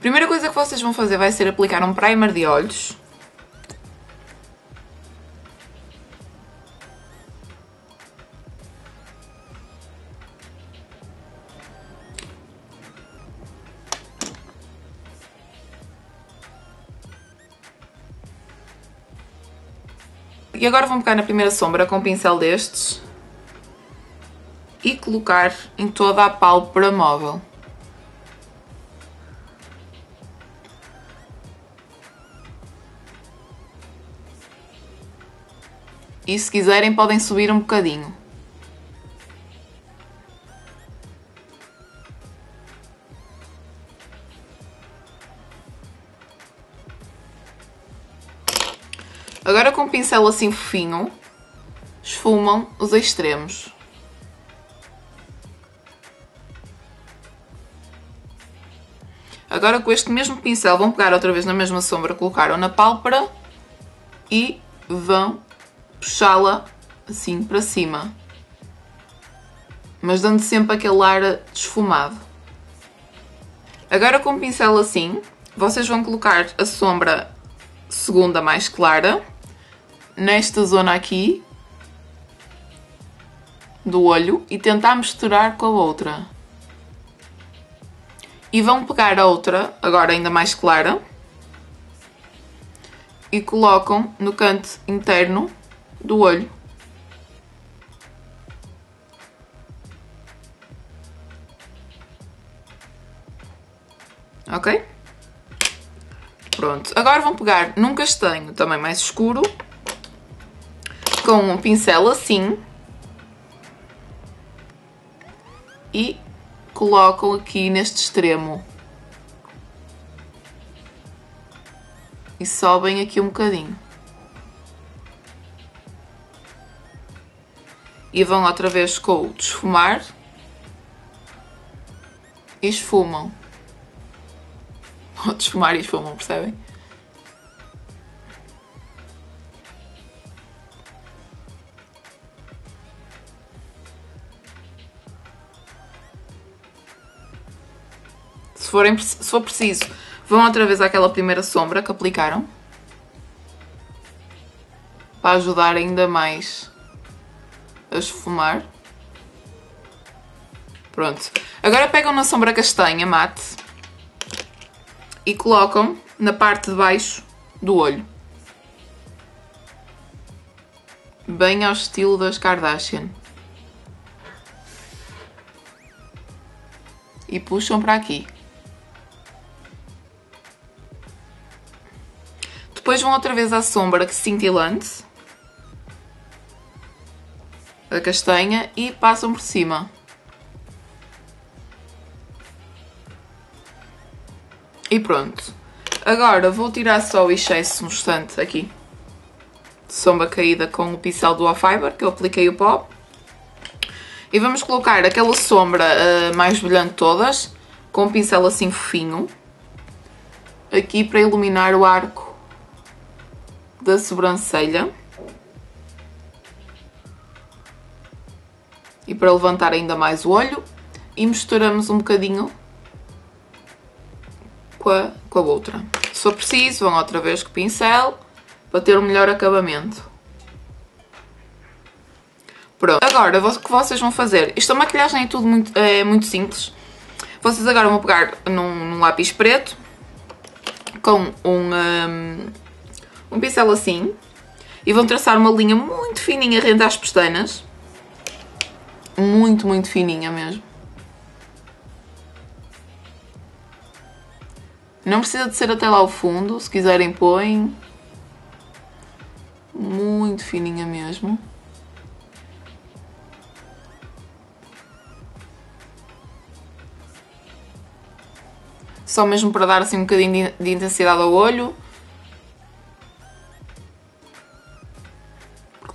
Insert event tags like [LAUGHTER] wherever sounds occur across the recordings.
Primeira coisa que vocês vão fazer vai ser aplicar um primer de olhos. E agora vão pegar na primeira sombra com um pincel destes e colocar em toda a pálpebra móvel. E se quiserem podem subir um bocadinho. Pincel assim fofinho, esfumam os extremos. Agora com este mesmo pincel vão pegar outra vez na mesma sombra, colocaram na pálpebra e vão puxá-la assim para cima. Mas dando sempre aquele ar desfumado. Agora com o pincel assim, vocês vão colocar a sombra segunda mais clara nesta zona aqui do olho e tentar misturar com a outra. E vão pegar a outra, agora ainda mais clara, e colocam no canto interno do olho. Ok? Pronto. Agora vão pegar num castanho também mais escuro, com um pincel assim, e colocam aqui neste extremo. E sobem aqui um bocadinho. E vão outra vez com o desfumar. E esfumam. [LAUGHS] Ou desfumar e esfumam, percebem? Se, forem, se for preciso, vão outra vez àquela primeira sombra que aplicaram. Para ajudar ainda mais a esfumar. Pronto. Agora pegam na sombra castanha mate e colocam na parte de baixo do olho. Bem ao estilo das Kardashian. E puxam para aqui. Depois vão outra vez à sombra cintilante a castanha e passam por cima. E pronto. Agora vou tirar só o excesso mostrante aqui. De sombra caída com o pincel do Fiber que eu apliquei o pó. E vamos colocar aquela sombra uh, mais brilhante todas, com um pincel assim fofinho. Aqui para iluminar o arco da sobrancelha. E para levantar ainda mais o olho. E misturamos um bocadinho com a, com a outra. Se for preciso, vão outra vez com o pincel para ter um melhor acabamento. Pronto. Agora, o que vocês vão fazer? Esta maquilhagem é tudo muito, é muito simples. Vocês agora vão pegar num, num lápis preto com um, um, um pincel assim e vão traçar uma linha muito fininha rente às pestanas. Muito, muito fininha mesmo. Não precisa de ser até lá ao fundo, se quiserem põem. Muito fininha mesmo. Só mesmo para dar assim um bocadinho de intensidade ao olho.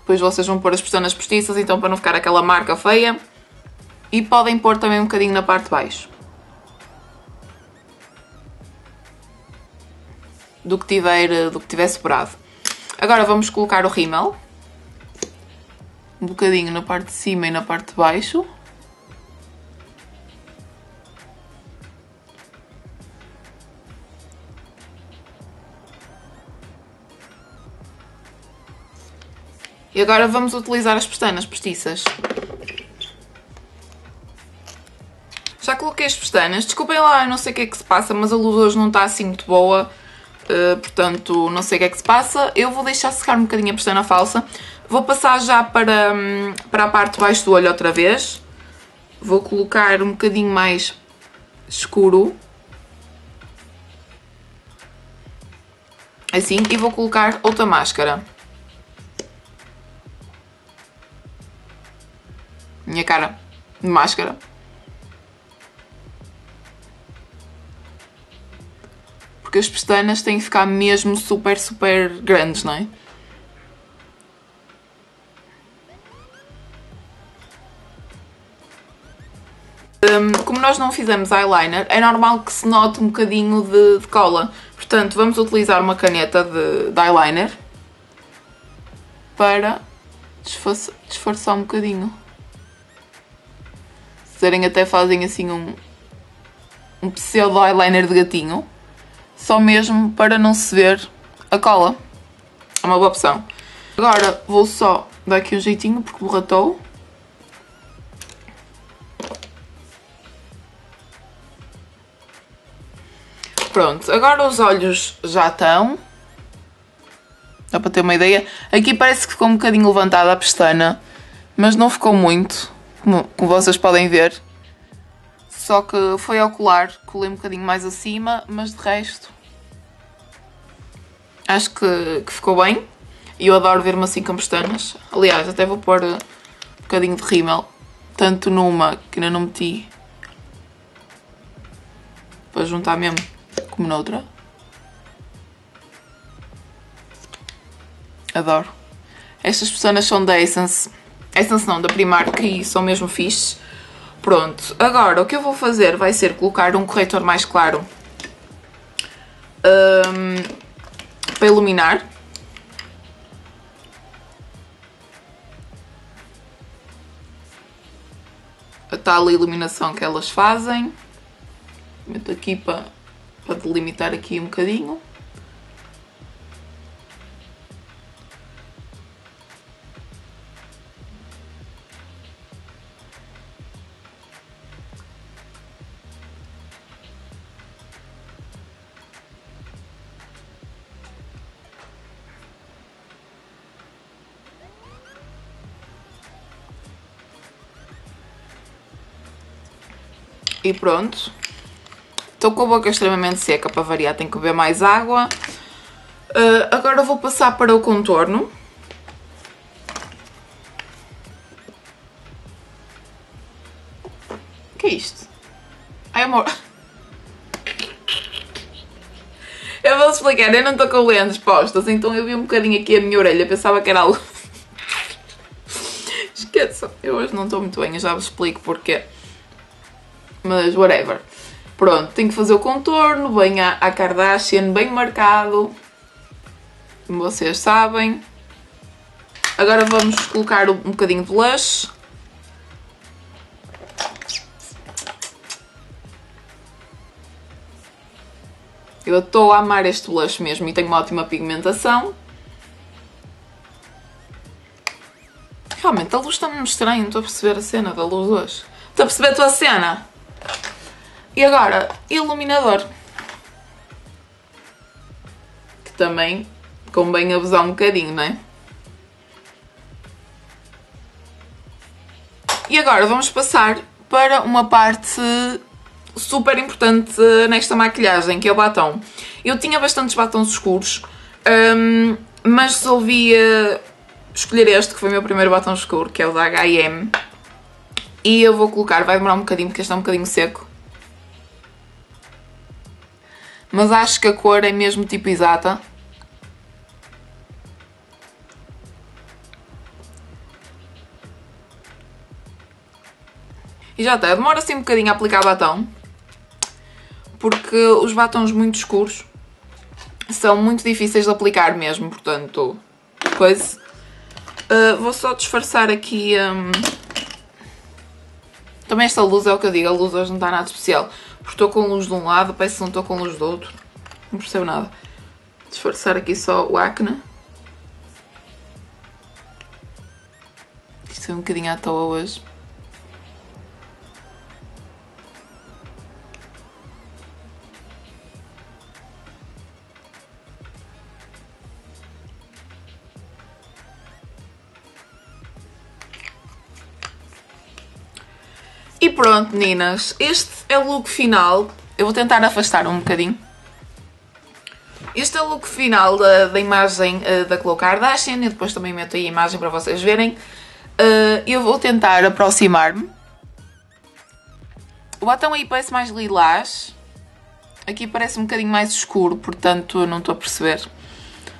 Depois vocês vão pôr as pestanas postiças, então para não ficar aquela marca feia. E podem pôr também um bocadinho na parte de baixo. Do que tiver, do que tiver sobrado. Agora vamos colocar o rímel. Um bocadinho na parte de cima e na parte de baixo. E agora vamos utilizar as pestanas postiças. Já coloquei as pestanas. Desculpem lá, não sei o que é que se passa, mas a luz hoje não está assim muito boa. Uh, portanto, não sei o que é que se passa. Eu vou deixar secar um bocadinho a pestana falsa. Vou passar já para, hum, para a parte de baixo do olho outra vez. Vou colocar um bocadinho mais escuro. Assim. E vou colocar outra máscara. Minha cara de máscara. Porque as pestanas têm que ficar mesmo super, super grandes, não é? Um, como nós não fizemos eyeliner, é normal que se note um bocadinho de, de cola. Portanto, vamos utilizar uma caneta de, de eyeliner para disfarçar um bocadinho quiserem até fazem assim um, um pseudo eyeliner de gatinho, só mesmo para não se ver a cola. É uma boa opção. Agora vou só dar aqui um jeitinho porque borratou. Pronto, agora os olhos já estão. Dá para ter uma ideia. Aqui parece que ficou um bocadinho levantada a pestana, mas não ficou muito como, como vocês podem ver. Só que foi ao colar, colei um bocadinho mais acima, mas de resto acho que, que ficou bem. E eu adoro ver-me assim com pestanas. Aliás, até vou pôr um bocadinho de rímel, tanto numa que ainda não meti, para juntar mesmo, como noutra. Adoro. Estas pestanas são da Essence. Essence não, da Primark e são mesmo fixe. Pronto, agora o que eu vou fazer vai ser colocar um corretor mais claro um, para iluminar. A tal iluminação que elas fazem. Meto aqui para, para delimitar aqui um bocadinho. E pronto. Estou com a boca extremamente seca para variar, tenho que beber mais água. Uh, agora vou passar para o contorno. O que é isto? Ai amor. Eu vou explicar, eu não estou com lentes postas, então eu vi um bocadinho aqui a minha orelha, pensava que era algo. [LAUGHS] Esqueçam, eu hoje não estou muito bem, eu já vos explico porquê mas whatever. Pronto, tenho que fazer o contorno, bem à, à Kardashian, bem marcado, como vocês sabem. Agora vamos colocar um bocadinho de blush. Eu estou a amar este blush mesmo e tem uma ótima pigmentação. Realmente, a luz está mesmo estranha, não estou a perceber a cena da luz hoje. Estou a perceber a tua cena? E agora, iluminador. Que também convém abusar um bocadinho, não é? E agora vamos passar para uma parte super importante nesta maquilhagem, que é o batom. Eu tinha bastantes batons escuros, um, mas resolvi uh, escolher este, que foi o meu primeiro batom escuro, que é o da H&M. E eu vou colocar, vai demorar um bocadinho, porque este é um bocadinho seco mas acho que a cor é mesmo tipo exata. E já está, demora assim um bocadinho a aplicar batom, porque os batons muito escuros são muito difíceis de aplicar mesmo, portanto, pois Uh, eh, vou só disfarçar aqui... Um... Também esta luz é o que eu digo, a luz hoje não está nada especial. Porque estou com luz de um lado, parece que não estou com luz do outro. Não percebo nada. Disfarçar aqui só o acne. Isto é um bocadinho à toa hoje. E pronto, meninas, este é o look final. Eu vou tentar afastar um bocadinho. Este é o look final da, da imagem uh, da Khloe Kardashian e depois também meto aí a imagem para vocês verem. Uh, eu vou tentar aproximar-me. O batom aí parece mais lilás. Aqui parece um bocadinho mais escuro, portanto não estou a perceber.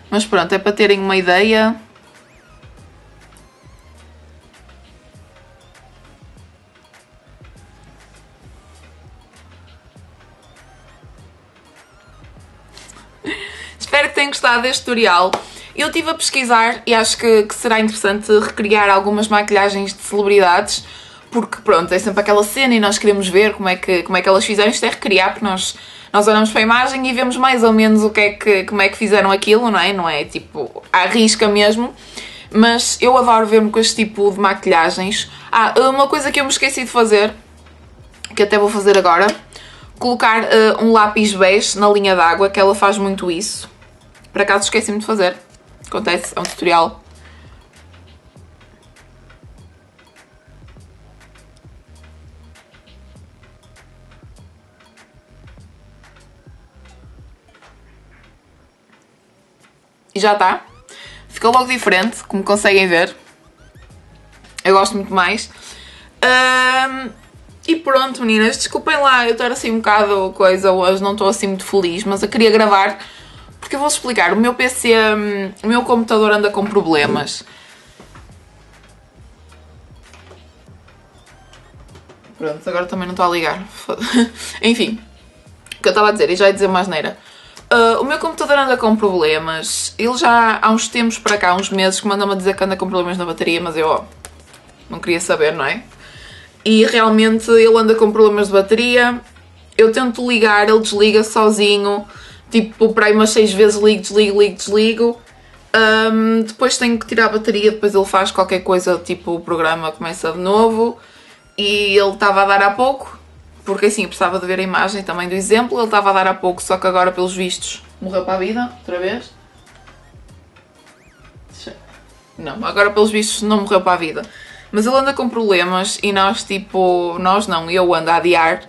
Mas pronto, é para terem uma ideia. Gostado deste tutorial. Eu estive a pesquisar e acho que, que, será interessante recriar algumas maquilhagens de celebridades, porque pronto, é sempre aquela cena e nós queremos ver como é que, como é que elas fizeram. Isto é recriar, porque nós, nós olhamos para a imagem e vemos mais ou menos o que é que, como é que fizeram aquilo, não é? Não é tipo à risca mesmo. Mas eu adoro ver-me com este tipo de maquilhagens. Ah, uma coisa que eu me esqueci de fazer, que até vou fazer agora, colocar uh, um lápis bege na linha d'água, que ela faz muito isso. Por acaso esqueci-me de fazer. Acontece, é um tutorial. E já está. Ficou logo diferente, como conseguem ver. Eu gosto muito mais. Um, e pronto, meninas, desculpem lá eu estar assim um bocado coisa hoje, não estou assim muito feliz, mas eu queria gravar porque eu vou explicar. O meu PC, hum, o meu computador anda com problemas. Pronto, agora também não está a ligar. [LAUGHS] Enfim, o que eu estava a dizer, e já ia dizer mais neira. Uh, o meu computador anda com problemas. Ele já há uns tempos para cá, uns meses, que manda-me dizer que anda com problemas na bateria, mas eu ó, não queria saber, não é? E realmente ele anda com problemas de bateria. Eu tento ligar, ele desliga sozinho tipo, para aí umas 6 vezes ligo, desligo, ligo, desligo. Um, depois tenho que tirar a bateria, depois ele faz qualquer coisa, tipo o programa começa de novo. E ele estava a dar há pouco, porque assim, precisava de ver a imagem também do exemplo. Ele estava a dar há pouco, só que agora, pelos vistos, morreu para a vida, outra vez. Não, agora pelos vistos não morreu para a vida. Mas ele anda com problemas e nós, tipo, nós não, eu ando a adiar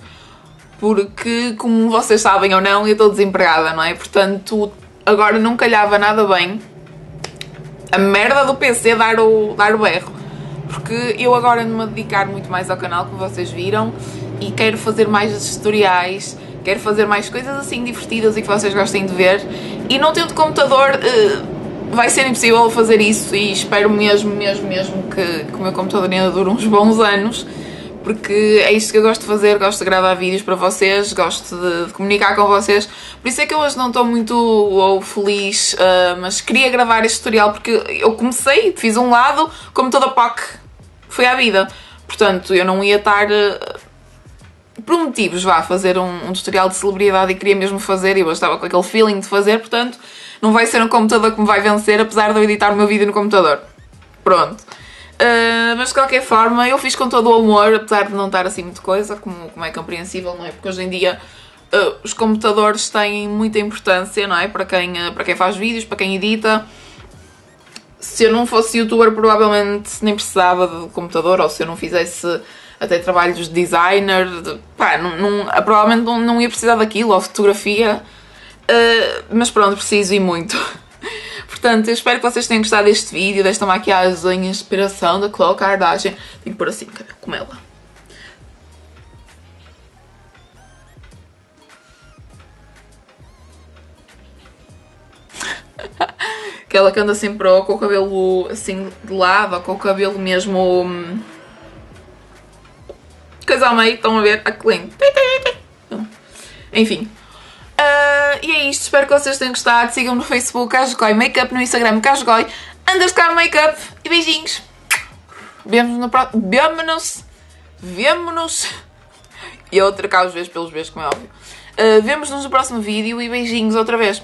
porque, como vocês sabem ou não, eu estou desempregada, não é? Portanto, agora não calhava nada bem a merda do PC dar o, dar o berro. Porque eu agora ando-me a dedicar muito mais ao canal, como vocês viram, e quero fazer mais tutoriais, quero fazer mais coisas assim divertidas e que vocês gostem de ver. E não tendo computador, uh, vai ser impossível fazer isso e espero mesmo, mesmo, mesmo que, que o meu computador ainda dure uns bons anos porque é isto que eu gosto de fazer, gosto de gravar vídeos para vocês, gosto de, de comunicar com vocês. Por isso é que eu hoje não estou muito ou feliz, uh, mas queria gravar este tutorial porque eu comecei, fiz um lado, como toda POC, foi à vida. Portanto, eu não ia estar. Uh, por motivos, vá, fazer um, um, tutorial de celebridade e queria mesmo fazer, e eu estava com aquele feeling de fazer, portanto, não vai ser um computador que me vai vencer, apesar de eu editar o meu vídeo no computador. Pronto. Uh, mas de qualquer forma, eu fiz com todo o amor, apesar de não estar assim muito coisa, como, como é compreensível, não é? Porque hoje em dia uh, os computadores têm muita importância, não é? Para quem, uh, para quem faz vídeos, para quem edita. Se eu não fosse youtuber, provavelmente nem precisava de computador, ou se eu não fizesse até trabalhos de designer, de, pá, não, não, provavelmente não, não ia precisar daquilo, ou fotografia. mas pronto, preciso e muito. Portanto, eu espero que vocês tenham gostado deste vídeo, desta maquiagem, inspiração da Khloe Kardashian. Tenho que pôr assim, como ela. [LAUGHS] Que anda sempre ou com o cabelo assim de ou com o cabelo mesmo hum, coisa ao meio, estão a ver? A lindo. Enfim. Ah, e é isto, espero que vocês tenham gostado. Sigam-me no Facebook, Casgoi Makeup, no Instagram, Casgoi, underscore Makeup e beijinhos. Vemo-nos no próximo. Vemo-nos. Vemo-nos. E eu trocar os vezes pelos vezes, como é óbvio. Ah, Vemo-nos no próximo vídeo e beijinhos outra vez.